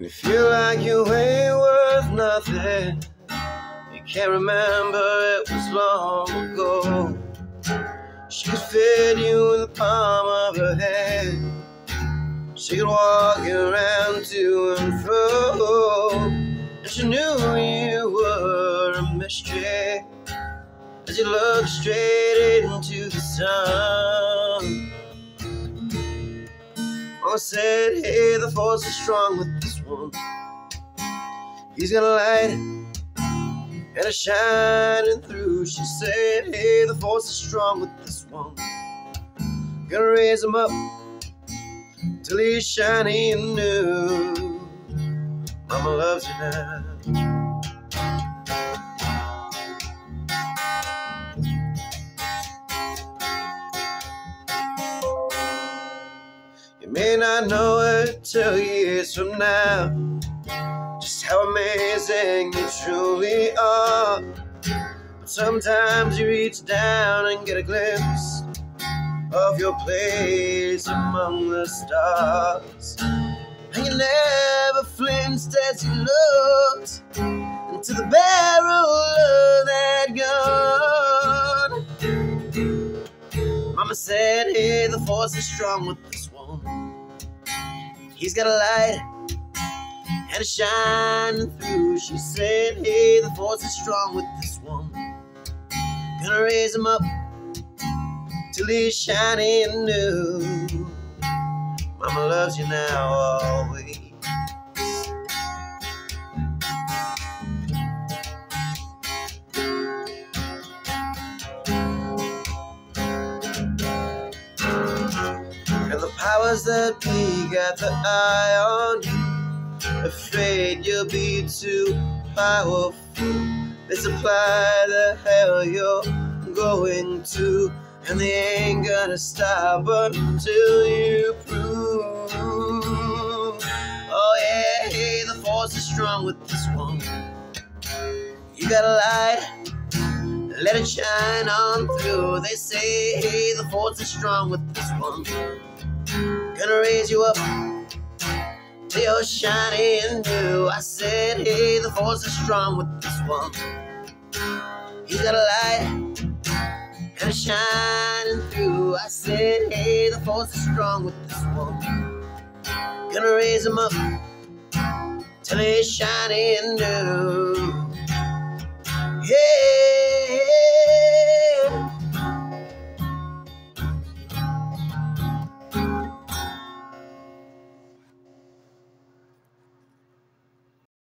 When you feel like you ain't worth nothing, you can't remember it was long ago. She could fit you in the palm of her hand. She could walk you around to and fro. And she knew you were a mystery as you looked straight into the sun. Mama said, Hey, the force is strong with this one. He's got a light and a shining through. She said, Hey, the force is strong with this one. Gonna raise him up till he's shining new. Mama loves you now. May not know it till years from now. Just how amazing you truly are. But sometimes you reach down and get a glimpse of your place among the stars. And you never flinched as you looked into the barrel of that gun. Mama said, Hey, the force is strong with this one. He's got a light and a shining through. She said, Hey, the force is strong with this one. Gonna raise him up till he's shining new. Mama loves you now always. And the powers that be got the eye on you. Afraid you'll be too powerful. They supply the hell you're going to. And they ain't gonna stop until you prove. Oh yeah, hey, the force is strong with this one. You got a light, let it shine on through. They say, hey, the force is strong with this one. Gonna raise you up till you're shining new. I said, hey, the force is strong with this one. He's got a light and it's shining through. I said, hey, the force is strong with this one. Gonna raise him up till he's shining new. Yeah.